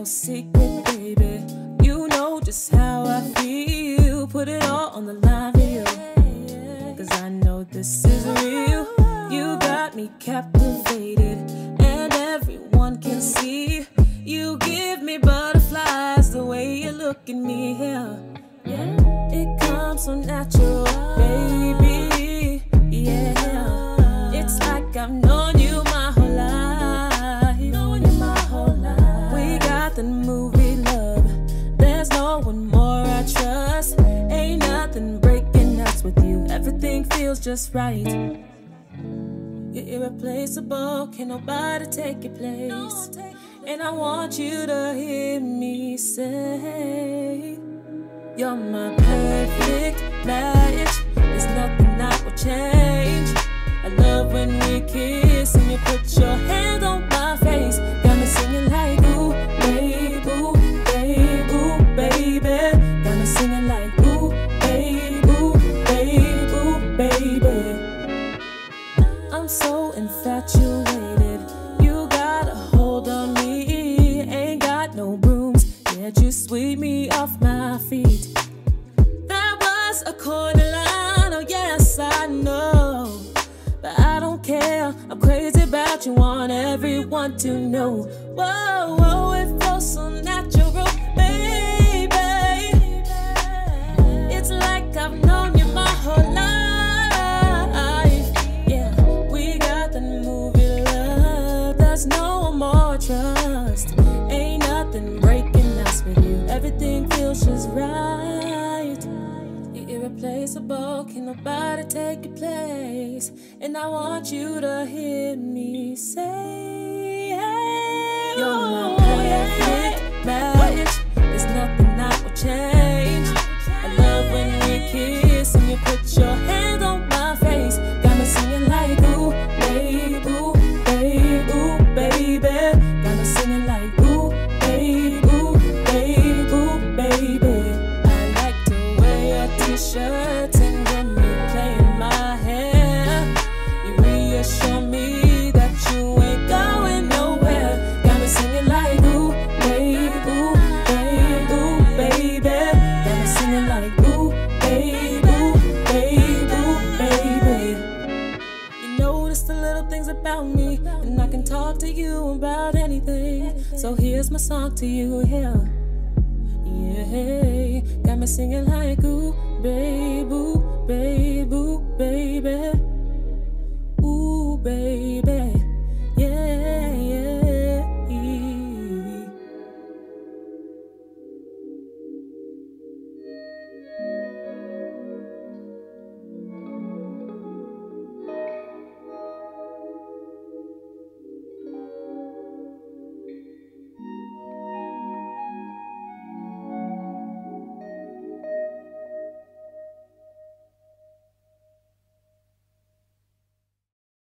no secret, baby. You know just how I feel. Put it all on the line for you. Cause I know this is real. You got me captivated, and everyone can see. You give me butterflies the way you look at me here. Yeah, it comes so natural, baby. Feels just right. You're irreplaceable, can't nobody take your place. And I want you to hear me say, You're my perfect sweep me off my feet. That was a corner line, oh yes, I know. But I don't care, I'm crazy about you, want everyone to know. Whoa, whoa, it feels so natural, baby. Nobody take your place? And I want you to hear me say, You're oh, my perfect match. There's nothing that will change. I love when we kiss and you put your hand on my face. Got me singing like ooh, babe, ooh, babe, ooh, baby. Got me singing like ooh, babe, ooh, babe, ooh, baby. I like to wear your t-shirts Singing like ooh, babe, ooh, babe, ooh, baby. You notice the little things about me, and I can talk to you about anything. So here's my song to you, yeah. Yeah, got me singing like ooh, babe, ooh, babe, ooh, baby. Ooh, baby.